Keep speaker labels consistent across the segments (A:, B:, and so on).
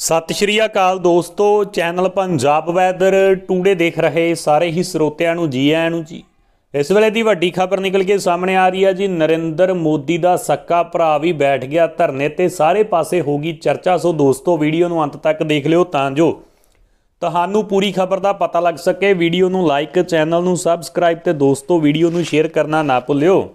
A: ਸਤਿ ਸ਼੍ਰੀ ਅਕਾਲ ਦੋਸਤੋ, channel Punjab weather today ਦੇਖ ਰਹੇ ਸਾਰੇ ਹੀ ਸਰੋਤਿਆਂ ਨੂੰ ਜੀ ਆਇਆਂ ਨੂੰ ਜੀ। ਇਸ ਵੇਲੇ ਦੀ ਵੱਡੀ ਖਬਰ ਨਿਕਲ ਕੇ ਸਾਹਮਣੇ ਆ ਰਹੀ ਹੈ ਜੀ। ਨਰਿੰਦਰ ਮੋਦੀ ਦਾ ਸੱਕਾ ਭਰਾ ਵੀ ਬੈਠ ਗਿਆ ਧਰਨੇ ਤੇ। ਸਾਰੇ ਪਾਸੇ ਹੋਗੀ ਚਰਚਾ, ਸੋ ਦੋਸਤੋ, ਵੀਡੀਓ ਨੂੰ ਅੰਤ ਤੱਕ ਦੇਖ ਲਿਓ ਤਾਂ ਜੋ ਤੁਹਾਨੂੰ ਪੂਰੀ ਖਬਰ ਦਾ ਪਤਾ ਲੱਗ ਸਕੇ। ਵੀਡੀਓ ਨੂੰ ਲਾਈਕ, ਚੈਨਲ ਨੂੰ ਸਬਸਕ੍ਰਾਈਬ ਤੇ ਦੋਸਤੋ, ਵੀਡੀਓ ਨੂੰ ਸ਼ੇਅਰ ਕਰਨਾ ਨਾ ਭੁੱਲਿਓ।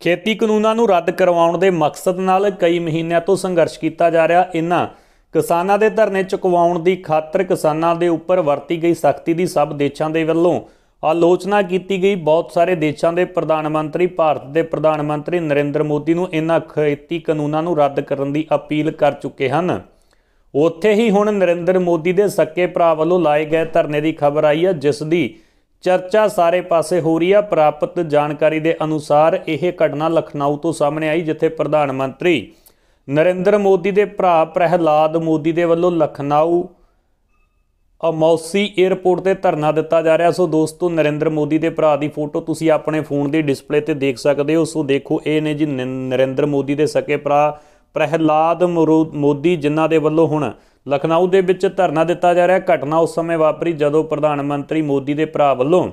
A: ਖੇਤੀ ਕਾਨੂੰਨਾਂ ਨੂੰ ਰੱਦ ਕਰਵਾਉਣ ਦੇ ਮਕਸਦ ਨਾਲ ਕਈ ਮਹੀਨਿਆਂ ਤੋਂ ਸੰਘਰਸ਼ ਕੀਤਾ ਜਾ ਰਿਹਾ। ਇਹਨਾਂ ਕਿਸਾਨਾਂ ਦੇ ਧਰਨੇ ਚੁਕਵਾਉਣ ਦੀ ਖਾਤਰ ਕਿਸਾਨਾਂ ਦੇ ਉੱਪਰ ਵਰਤੀ ਗਈ ਸਖਤੀ ਦੀ ਸਭ ਦੇਸ਼ਾਂ ਦੇ ਵੱਲੋਂ ਆਲੋਚਨਾ ਕੀਤੀ ਗਈ। ਬਹੁਤ ਸਾਰੇ ਦੇਸ਼ਾਂ ਦੇ ਪ੍ਰਧਾਨ ਮੰਤਰੀ, ਭਾਰਤ ਦੇ ਪ੍ਰਧਾਨ ਮੰਤਰੀ ਨਰਿੰਦਰ ਮੋਦੀ ਨੂੰ ਇਹਨਾਂ ਖੇਤੀ ਕਾਨੂੰਨਾਂ ਨੂੰ ਰੱਦ ਕਰਨ ਦੀ ਅਪੀਲ ਕਰ ਚੁੱਕੇ ਹਨ। ਉੱਥੇ ਹੀ ਹੁਣ ਨਰਿੰਦਰ ਮੋਦੀ ਦੇ ਸੱਕੇ ਭਰਾ ਵੱਲੋਂ ਲਾਏ ਗਏ ਧਰਨੇ ਦੀ ਖਬਰ ਆਈ ਹੈ, ਜਿਸ ਦੀ ਚਰਚਾ ਸਾਰੇ ਪਾਸੇ ਹੋ ਰਹੀ ਹੈ। ਪ੍ਰਾਪਤ ਜਾਣਕਾਰੀ ਦੇ ਅਨੁਸਾਰ ਇਹ ਘਟਨਾ ਲਖਨਊ ਤੋਂ ਸਾਹਮਣੇ ਆਈ, ਜਿੱਥੇ ਪ੍ਰਧਾਨ ਮੰਤਰੀ ਨਰਿੰਦਰ ਮੋਦੀ ਦੇ ਭਰਾ ਪ੍ਰਹਿਲਾਦ ਮੋਦੀ ਦੇ ਵੱਲੋਂ ਲਖਨਊ ਅਮੌਸੀ 에ਅਰਪੋਰਟ ਤੇ ਧਰਨਾ ਦਿੱਤਾ ਜਾ ਰਿਹਾ। ਸੋ ਦੋਸਤੋ, ਨਰਿੰਦਰ ਮੋਦੀ ਦੇ ਭਰਾ ਦੀ ਫੋਟੋ ਤੁਸੀਂ ਆਪਣੇ ਫੋਨ ਦੀ ਡਿਸਪਲੇ ਤੇ ਦੇਖ ਸਕਦੇ ਹੋ। ਸੋ ਦੇਖੋ, ਇਹ ਨੇ ਜੀ ਨਰਿੰਦਰ ਮੋਦੀ ਦੇ ਸਕੇ ਭਰਾ ਪ੍ਰਹਿਲਾਦ ਮਰੋ- ਮੋਦੀ, ਜਿਨ੍ਹਾਂ ਦੇ ਵੱਲੋਂ ਹੁਣ ਲਖਨਊ ਦੇ ਵਿੱਚ ਧਰਨਾ ਦਿੱਤਾ ਜਾ ਰਿਹਾ। ਘਟਨਾ ਉਸ ਸਮੇਂ ਵਾਪਰੀ ਜਦੋਂ ਪ੍ਰਧਾਨ ਮੰਤਰੀ ਮੋਦੀ ਦੇ ਭਰਾ ਵੱਲੋਂ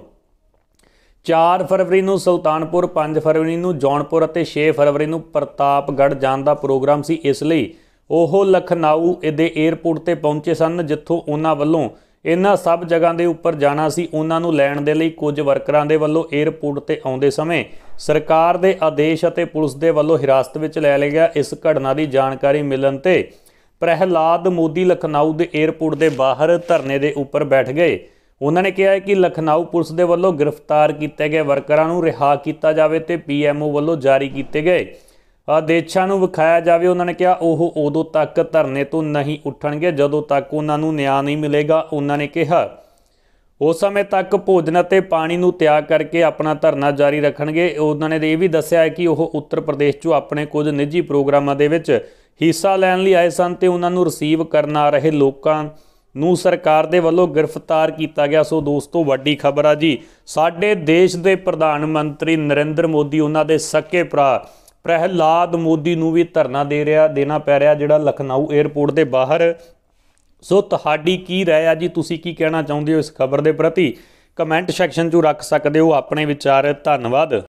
A: 4 ਫਰਵਰੀ ਨੂੰ ਸੁਲਤਾਨਪੁਰ 5 ਫਰਵਰੀ ਨੂੰ ਜੌਨਪੁਰ ਅਤੇ 6 ਫਰਵਰੀ ਨੂੰ ਪ੍ਰਤਾਪਗੜ੍ਹ ਜਾਣ ਦਾ ਪ੍ਰੋਗਰਾਮ ਸੀ। ਇਸ ਲਈ ਉਹ ਲਖਨਊ ਦੇ 에ਅਰਪੋਰਟ ਤੇ ਪਹੁੰਚੇ ਸਨ, ਜਿੱਥੋਂ ਉਹਨਾਂ ਵੱਲੋਂ ਇਹਨਾਂ ਸਭ ਜਗ੍ਹਾ ਦੇ ਉੱਪਰ ਜਾਣਾ ਸੀ। ਉਹਨਾਂ ਨੂੰ ਲੈਣ ਦੇ ਲਈ ਕੁਝ ਵਰਕਰਾਂ ਦੇ ਵੱਲੋਂ 에ਅਰਪੋਰਟ ਤੇ ਆਉਂਦੇ ਸਮੇਂ ਸਰਕਾਰ ਦੇ ਆਦੇਸ਼ ਅਤੇ ਪੁਲਿਸ ਦੇ ਵੱਲੋਂ ਹਿਰਾਸਤ ਵਿੱਚ ਲੈ ਲਿਆ ਗਿਆ। ਇਸ ਘਟਨਾ ਦੀ ਜਾਣਕਾਰੀ ਮਿਲਣ ਤੇ ਪ੍ਰਹਿਲਾਦ ਮੋਦੀ ਲਖਨਊ ਦੇ 에ਅਰਪੋਰਟ ਦੇ ਬਾਹਰ ਧਰਨੇ ਦੇ ਉੱਪਰ ਬੈਠ ਗਏ। ਉਹਨਾਂ ਨੇ ਕਿਹਾ ਹੈ ਕਿ ਲਖਨਊ ਪੁਲਿਸ ਦੇ ਵੱਲੋਂ ਗ੍ਰਿਫਤਾਰ ਕੀਤੇ ਗਏ ਵਰਕਰਾਂ ਨੂੰ ਰਿਹਾ ਕੀਤਾ ਜਾਵੇ ਤੇ ਪੀਐਮਓ ਵੱਲੋਂ ਜਾਰੀ ਕੀਤੇ ਗਏ ਆਦੇਸ਼ਾਂ ਨੂੰ ਵਿਖਾਇਆ ਜਾਵੇ, ਉਹਨਾਂ ਨੇ ਕਿਹਾ, ਉਹ ਉਦੋਂ ਤੱਕ ਧਰਨੇ ਤੋਂ ਨਹੀਂ ਉੱਠਣਗੇ, ਜਦੋਂ ਤੱਕ ਉਹਨਾਂ ਨੂੰ ਨਿਆਂ ਨਹੀਂ ਮਿਲੇਗਾ, ਉਹਨਾਂ ਨੇ ਕਿਹਾ। ਉਸ ਸਮੇਂ ਤੱਕ ਭੋਜਨ ਅਤੇ ਪਾਣੀ ਨੂੰ ਤਿਆਗ ਕਰਕੇ ਆਪਣਾ ਧਰਨਾ ਜਾਰੀ ਰੱਖਣਗੇ। ਉਹਨਾਂ ਨੇ ਇਹ ਵੀ ਦੱਸਿਆ ਹੈ ਕਿ ਉਹ ਉੱਤਰ ਪ੍ਰਦੇਸ਼ 'ਚੋਂ ਆਪਣੇ ਕੁਝ ਨਿੱਜੀ ਪ੍ਰੋਗਰਾਮਾਂ ਦੇ ਵਿੱਚ ਹਿੱਸਾ ਲੈਣ ਲਈ ਆਏ ਸਨ ਤੇ ਉਹਨਾਂ ਨੂੰ ਰਿਸੀਵ ਕਰਨ ਆ ਰਹੇ ਲੋਕਾਂ ਨੂੰ ਸਰਕਾਰ ਦੇ ਵੱਲੋਂ ਗ੍ਰਿਫਤਾਰ ਕੀਤਾ ਗਿਆ। ਸੋ ਦੋਸਤੋ, ਵੱਡੀ ਖਬਰ ਆ ਜੀ। ਸਾਡੇ ਦੇਸ਼ ਦੇ ਪ੍ਰਧਾਨ ਮੰਤਰੀ ਨਰਿੰਦਰ ਮੋਦੀ, ਉਹਨਾਂ ਦੇ ਸਕੇ ਭਰਾ ਪ੍ਰਹਿਲਾਦ ਮੋਦੀ ਨੂੰ ਵੀ ਧਰਨਾ ਦੇ ਰਿਹਾ, ਦੇਣਾ ਪੈ ਰਿਹਾ ਜਿਹੜਾ ਲਖਨਊ 에ਅਰਪੋਰਟ ਦੇ ਬਾਹਰ। ਸੋ ਤੁਹਾਡੀ ਕੀ ਰਾਏ ਆ ਜੀ? ਤੁਸੀਂ ਕੀ ਕਹਿਣਾ ਚਾਹੁੰਦੇ ਹੋ ਇਸ ਖਬਰ ਦੇ ਪ੍ਰਤੀ? ਕਮੈਂਟ ਸੈਕਸ਼ਨ 'ਚ ਰੱਖ ਸਕਦੇ ਹੋ ਆਪਣੇ ਵਿਚਾਰ। ਧੰਨਵਾਦ।